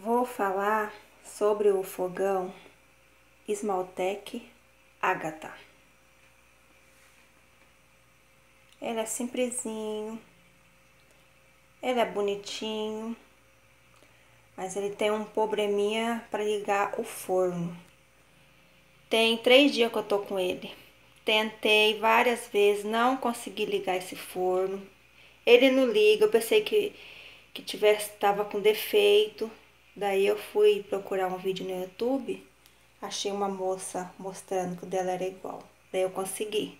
Vou falar sobre o fogão Esmaltec Agatha. Ele é simplesinho, ele é bonitinho, mas ele tem um probleminha para ligar o forno. Tem três dias que eu tô com ele. Tentei várias vezes, não consegui ligar esse forno. Ele não liga, eu pensei que, que tivesse, tava com defeito. Daí eu fui procurar um vídeo no YouTube, achei uma moça mostrando que o dela era igual. Daí eu consegui.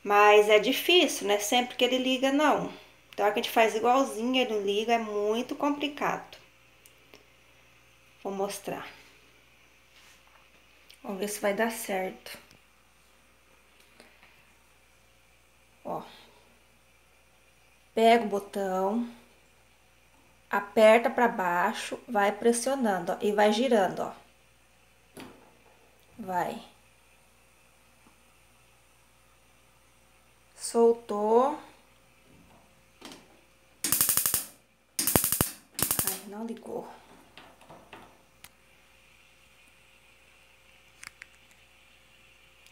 Mas é difícil, né? Sempre que ele liga, não. Então a gente faz igualzinho, ele não liga, é muito complicado. Vou mostrar. Vamos ver se vai dar certo. Ó. Pega o botão aperta para baixo, vai pressionando, ó, e vai girando, ó. Vai. Soltou. Ai, não ligou.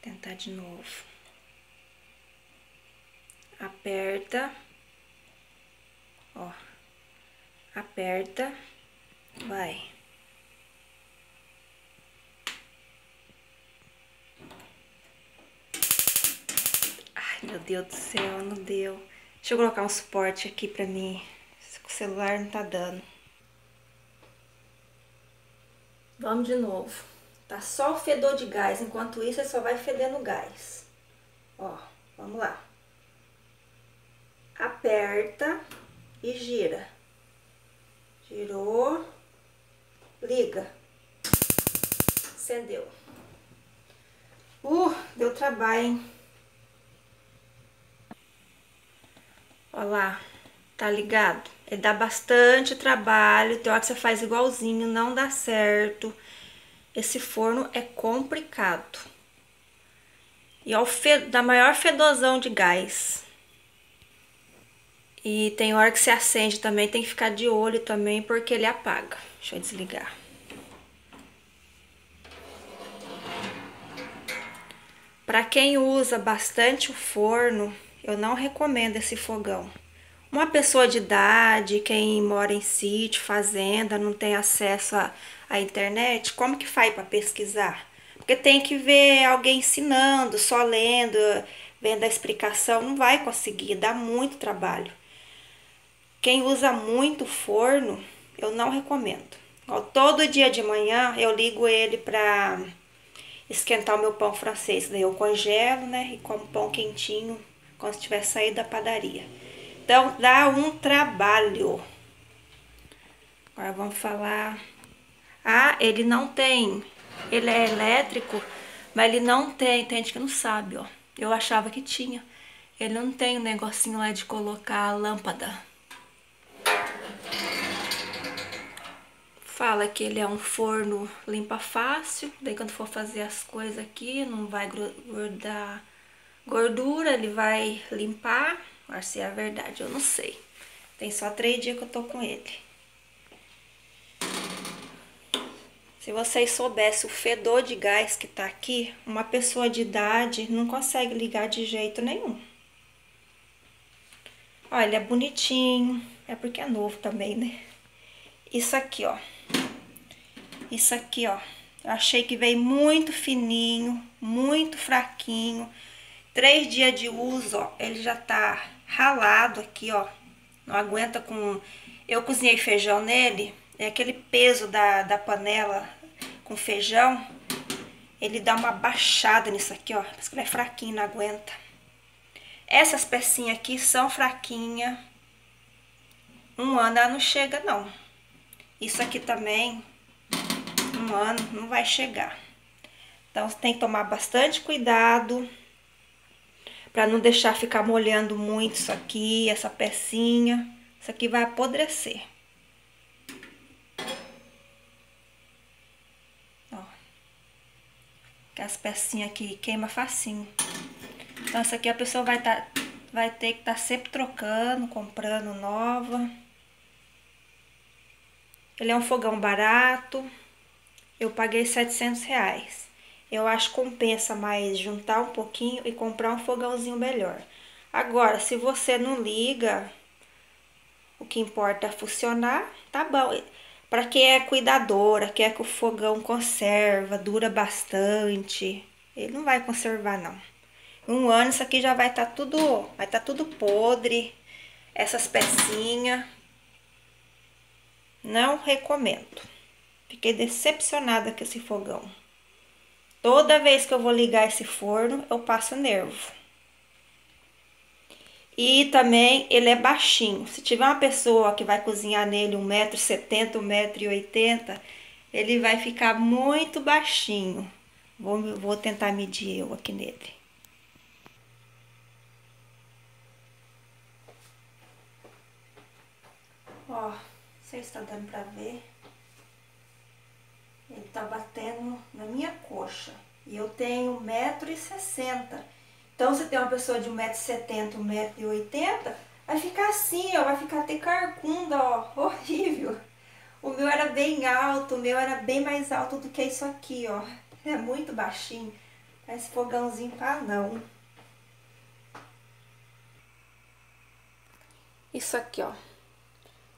Tentar de novo. Aperta. Ó aperta, vai. Ai, meu Deus do céu, não deu. Deixa eu colocar um suporte aqui pra mim. O celular não tá dando. Vamos de novo. Tá só o fedor de gás. Enquanto isso, ele só vai fedendo gás. Ó, vamos lá. Aperta e gira. Girou. Liga. Acendeu. Uh, deu trabalho, hein? Olha lá. Tá ligado? Ele dá bastante trabalho. Tem hora que você faz igualzinho, não dá certo. Esse forno é complicado. E é o fe... da maior fedozão de gás. E tem hora que se acende também, tem que ficar de olho também, porque ele apaga. Deixa eu desligar. Para quem usa bastante o forno, eu não recomendo esse fogão. Uma pessoa de idade, quem mora em sítio, fazenda, não tem acesso à, internet, como que faz para pesquisar? Porque tem que ver alguém ensinando, só lendo, vendo a explicação, não vai conseguir, dá muito trabalho. Quem usa muito forno, eu não recomendo. Ó, todo dia de manhã eu ligo ele para esquentar o meu pão francês. Daí eu congelo, né? E como pão quentinho quando estiver saído da padaria. Então dá um trabalho. Agora vamos falar. Ah, ele não tem. Ele é elétrico, mas ele não tem. Tem gente que não sabe, ó. Eu achava que tinha. Ele não tem o um negocinho lá de colocar a lâmpada. Fala que ele é um forno limpa fácil, daí quando for fazer as coisas aqui, não vai grudar gordura, ele vai limpar. Mas se é a verdade, eu não sei. Tem só três dias que eu tô com ele. Se vocês soubessem o fedor de gás que tá aqui, uma pessoa de idade não consegue ligar de jeito nenhum. Olha, ele é bonitinho, é porque é novo também, né? Isso aqui, ó. Isso aqui, ó. Eu achei que veio muito fininho, muito fraquinho. Três dias de uso, ó, ele já tá ralado aqui, ó. Não aguenta com... Eu cozinhei feijão nele, é aquele peso da, da panela com feijão. Ele dá uma baixada nisso aqui, ó. Parece que ele é fraquinho, não aguenta. Essas pecinhas aqui são fraquinhas. Um ano ela não chega, não. Isso aqui também um ano não vai chegar. Então, você tem que tomar bastante cuidado para não deixar ficar molhando muito isso aqui, essa pecinha. Isso aqui vai apodrecer. Ó. Que as pecinhas aqui queima facinho. Então, essa aqui a pessoa vai, tá, vai ter que estar tá sempre trocando, comprando nova. Ele é um fogão barato. Eu paguei 700 reais. Eu acho que compensa mais juntar um pouquinho e comprar um fogãozinho melhor. Agora, se você não liga, o que importa é funcionar, tá bom. Para quem é cuidadora, quer que o fogão conserva, dura bastante, ele não vai conservar não. Um ano isso aqui já vai estar tá tudo, vai estar tá tudo podre. Essas pecinhas. Não recomendo. Fiquei decepcionada com esse fogão. Toda vez que eu vou ligar esse forno, eu passo nervo. E também ele é baixinho. Se tiver uma pessoa que vai cozinhar nele 1,70m, 1,80m, ele vai ficar muito baixinho. Vou, vou tentar medir eu aqui nele. Ó, vocês estão dando pra ver? Ele tá batendo na minha coxa. E eu tenho 1,60m. Então, se tem uma pessoa de 1,70m, 1,80m, vai ficar assim, ó, vai ficar até carcunda, ó, horrível. O meu era bem alto, o meu era bem mais alto do que isso aqui, ó. É muito baixinho. Esse fogãozinho pra não. Isso aqui, ó.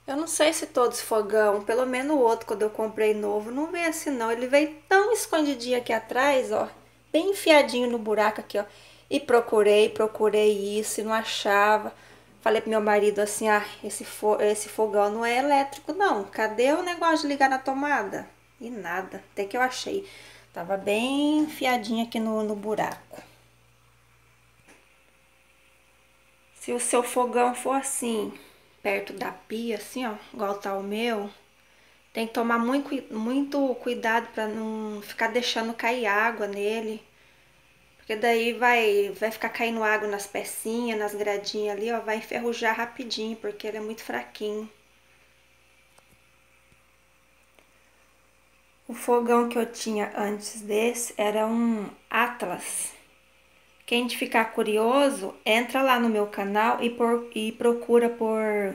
Eu não sei se todos fogão, pelo menos o outro, quando eu comprei novo, não veio assim não. Ele veio tão escondidinho aqui atrás, ó. Bem enfiadinho no buraco aqui, ó. E procurei, procurei isso e não achava. Falei pro meu marido assim, ah, esse, fo esse fogão não é elétrico não. Cadê o negócio de ligar na tomada? E nada, até que eu achei. Tava bem enfiadinho aqui no, no buraco. Se o seu fogão for assim, perto da pia, assim, ó, igual tá o meu, tem que tomar muito, muito cuidado para não ficar deixando cair água nele. Porque daí vai, vai ficar caindo água nas pecinhas, nas gradinhas ali, ó, vai enferrujar rapidinho, porque ele é muito fraquinho. O fogão que eu tinha antes desse era um Atlas. Quem ficar curioso, entra lá no meu canal e, por, e procura por...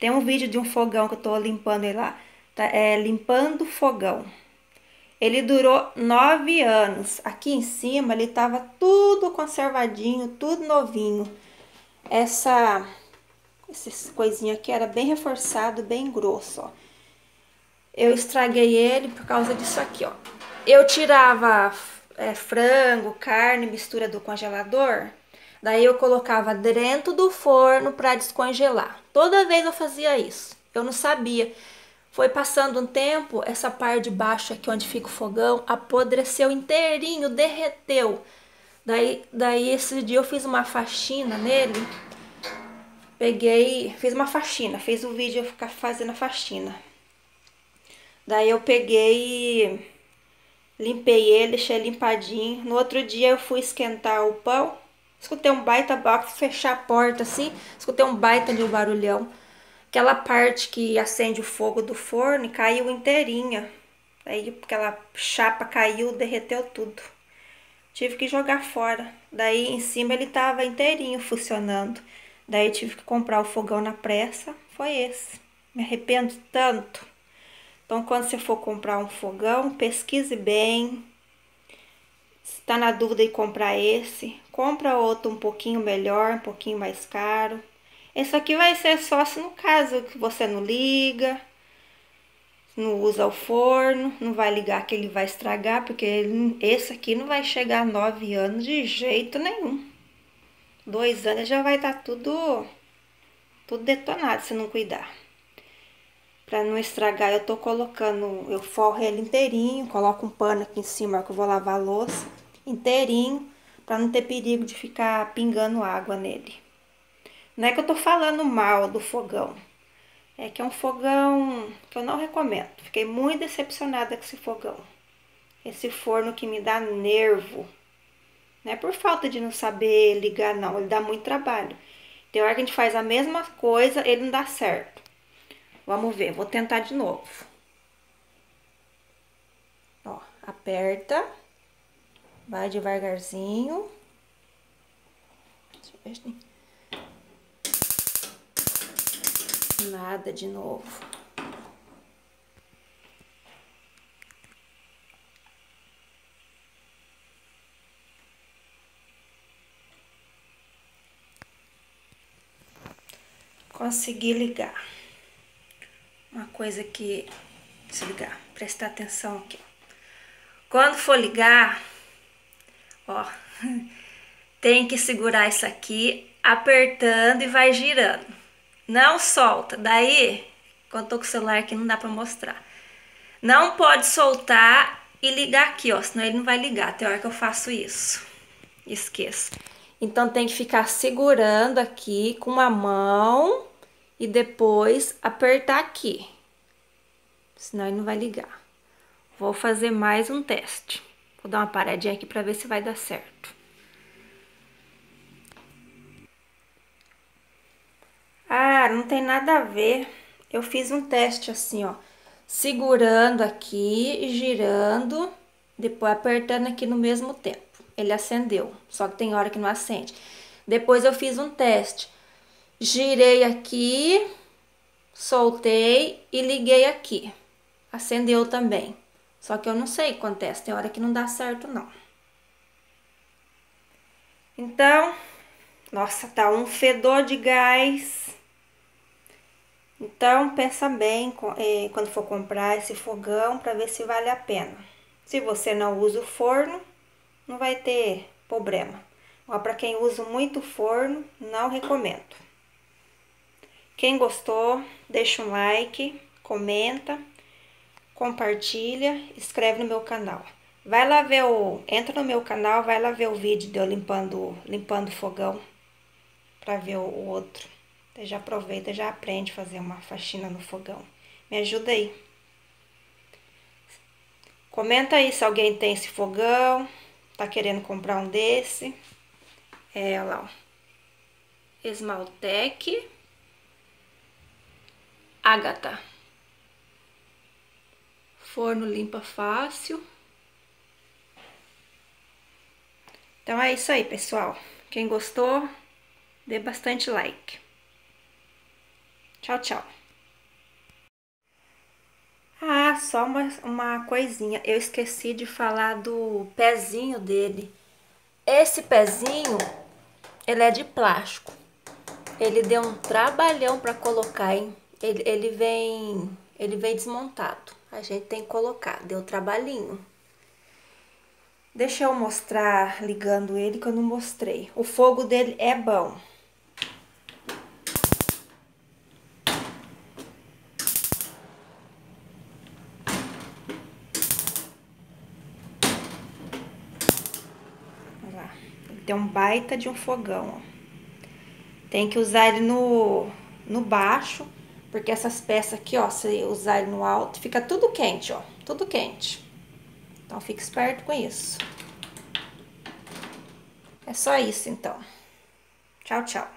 Tem um vídeo de um fogão que eu tô limpando ele lá. Tá, é limpando fogão. Ele durou nove anos. Aqui em cima ele tava tudo conservadinho, tudo novinho. Essa, essas coisinhas aqui era bem reforçado, bem grosso, ó. Eu estraguei ele por causa disso aqui, ó. Eu tirava é, frango, carne, mistura do congelador. Daí eu colocava dentro do forno para descongelar. Toda vez eu fazia isso. Eu não sabia. Foi passando um tempo, essa parte de baixo aqui onde fica o fogão apodreceu inteirinho, derreteu. Daí, daí esse dia eu fiz uma faxina nele. Peguei, fiz uma faxina, fez o vídeo eu ficar fazendo a faxina. Daí eu peguei limpei ele, deixei limpadinho. No outro dia eu fui esquentar o pão. Escutei um baita box, fechar a porta assim, escutei um baita de um barulhão. Aquela parte que acende o fogo do forno caiu inteirinha. Aí aquela chapa caiu, derreteu tudo. Tive que jogar fora. Daí em cima ele tava inteirinho funcionando. Daí tive que comprar o fogão na pressa. Foi esse. Me arrependo tanto. Então quando você for comprar um fogão, pesquise bem. Se tá na dúvida de comprar esse, compra outro um pouquinho melhor, um pouquinho mais caro. Esse aqui vai ser só se no caso que você não liga, não usa o forno, não vai ligar que ele vai estragar, porque esse aqui não vai chegar a nove anos de jeito nenhum. Dois anos já vai estar tá tudo, tudo detonado se não cuidar. Pra não estragar, eu tô colocando, eu forro ele inteirinho, coloco um pano aqui em cima que eu vou lavar a louça, inteirinho, pra não ter perigo de ficar pingando água nele. Não é que eu tô falando mal do fogão. É que é um fogão que eu não recomendo. Fiquei muito decepcionada com esse fogão. Esse forno que me dá nervo. Não é por falta de não saber ligar, não. Ele dá muito trabalho. Tem hora que a gente faz a mesma coisa, ele não dá certo. Vamos ver, vou tentar de novo. Ó, aperta. Vai devagarzinho. Nada de novo. consegui ligar. Coisa que... Desligar, prestar atenção aqui. Quando for ligar, ó, tem que segurar isso aqui, apertando e vai girando. Não solta. Daí, quando tô com o celular aqui, não dá pra mostrar. Não pode soltar e ligar aqui, ó, senão ele não vai ligar. Tem hora que eu faço isso. Esqueço. Então tem que ficar segurando aqui com uma mão e depois apertar aqui. Senão ele não vai ligar. Vou fazer mais um teste. Vou dar uma paradinha aqui para ver se vai dar certo. Ah, não tem nada a ver. Eu fiz um teste assim, ó. Segurando aqui girando, depois apertando aqui no mesmo tempo. Ele acendeu, só que tem hora que não acende. Depois eu fiz um teste. Girei aqui, soltei e liguei aqui. Acendeu também. Só que eu não sei o que acontece, tem hora que não dá certo não. Então, nossa, tá um fedor de gás. Então, pensa bem eh, quando for comprar esse fogão para ver se vale a pena. Se você não usa o forno, não vai ter problema. Mas para quem usa muito forno, não recomendo. Quem gostou, deixa um like, comenta compartilha, inscreve no meu canal. Vai lá ver o, entra no meu canal, vai lá ver o vídeo de eu limpando, limpando o fogão para ver o, outro. Já aproveita, já aprende a fazer uma faxina no fogão. Me ajuda aí. Comenta aí se alguém tem esse fogão, tá querendo comprar um desse. É lá, ó. Esmaltec Agatha. Forno limpa fácil. Então é isso aí, pessoal. Quem gostou, dê bastante like. Tchau, tchau. Ah, só uma, uma coisinha. Eu esqueci de falar do pezinho dele. Esse pezinho, ele é de plástico. Ele deu um trabalhão para colocar, hein? Ele, ele vem, ele vem desmontado a gente tem que colocar, deu trabalhinho. Deixa eu mostrar ligando ele que eu não mostrei. O fogo dele é bom. Olha lá. Ele tem um baita de um fogão, ó. Tem que usar ele no, no baixo porque essas peças aqui, ó, se usar no alto, fica tudo quente, ó. Tudo quente. Então, fique esperto com isso. É só isso, então. Tchau, tchau.